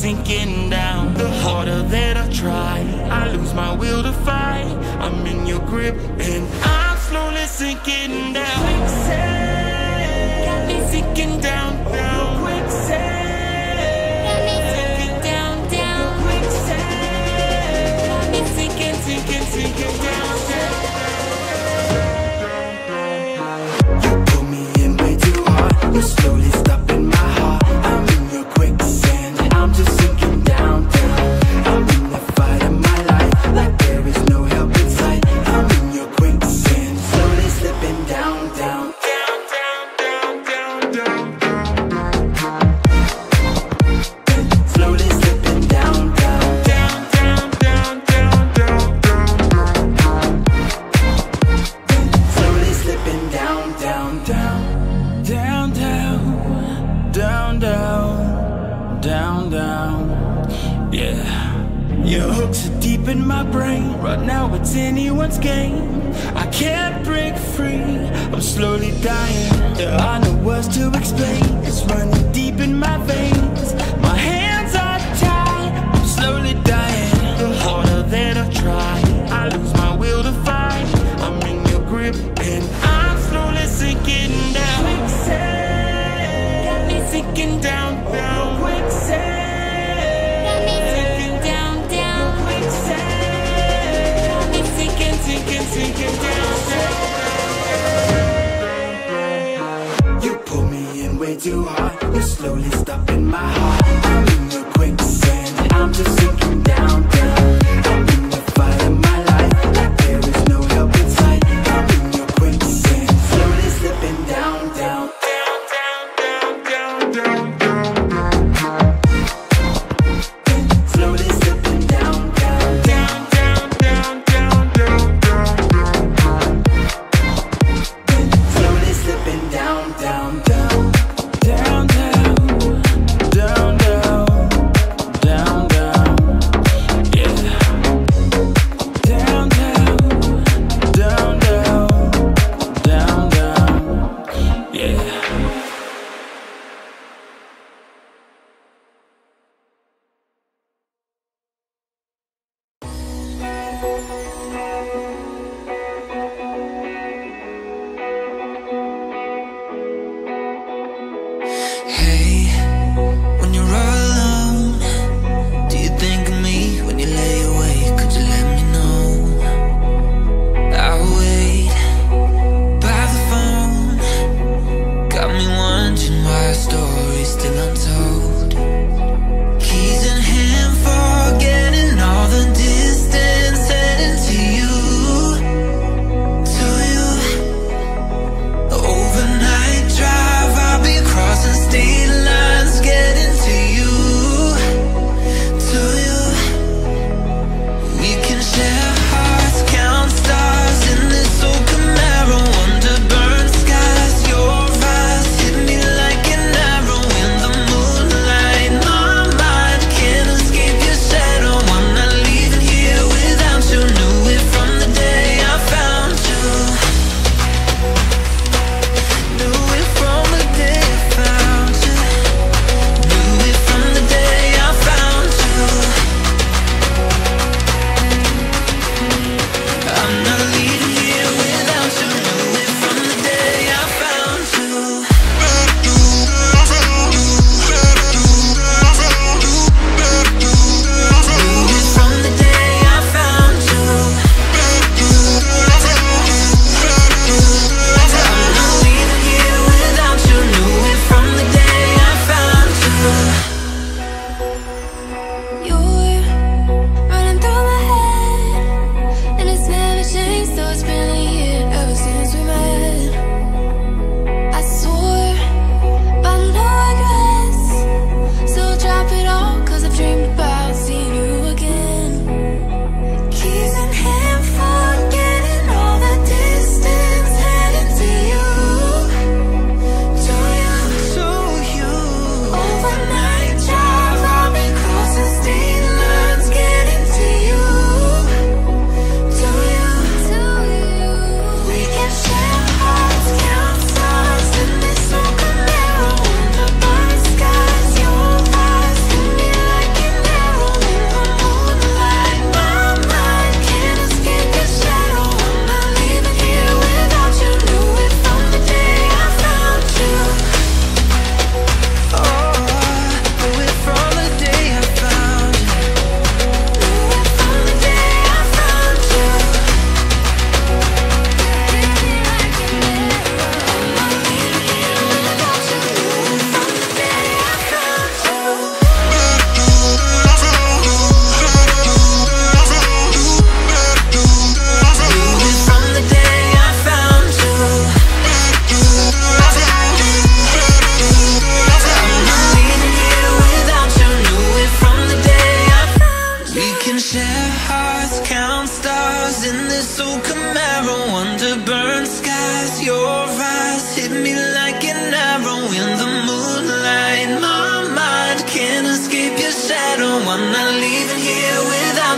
sinking down. The harder that I try, I lose my will to fight. I'm in your grip and I'm slowly sinking down. in my brain. Right now it's anyone's game. I can't break free. I'm slowly dying. There are no words to explain. It's running deep in my veins.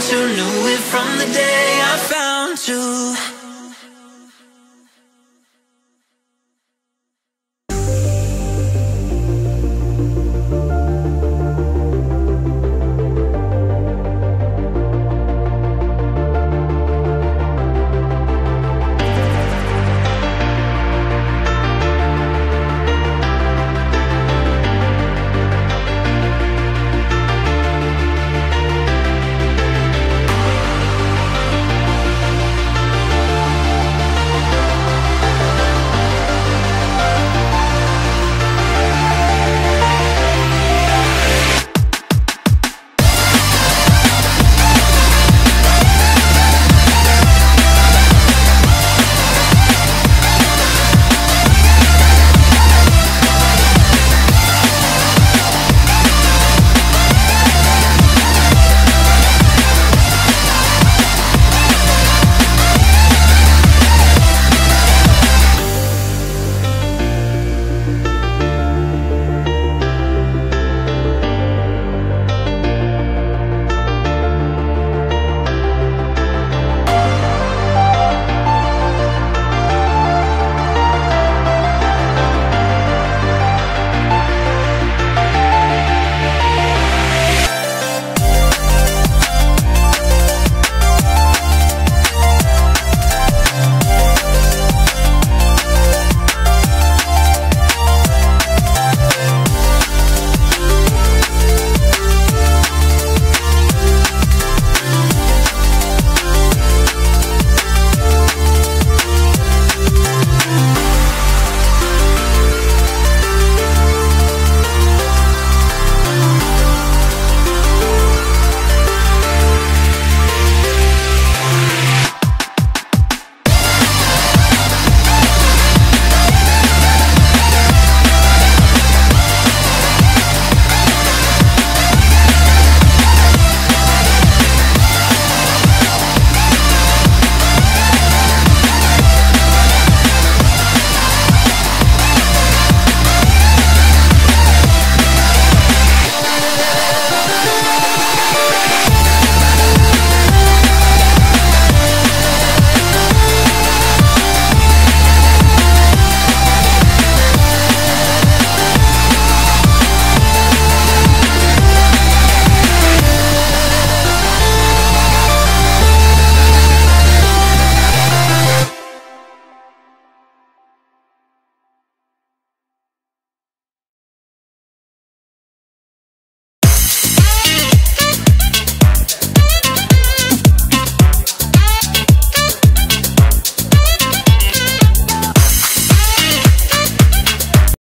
You knew it from the day I found you